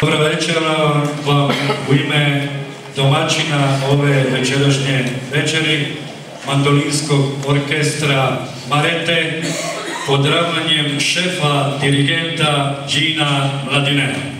Dobra večer vam u ime domaćina ove večerašnje večeri mandolinskog orkestra Marete pod ravnanjem šefa dirigenta Gina Mladinena.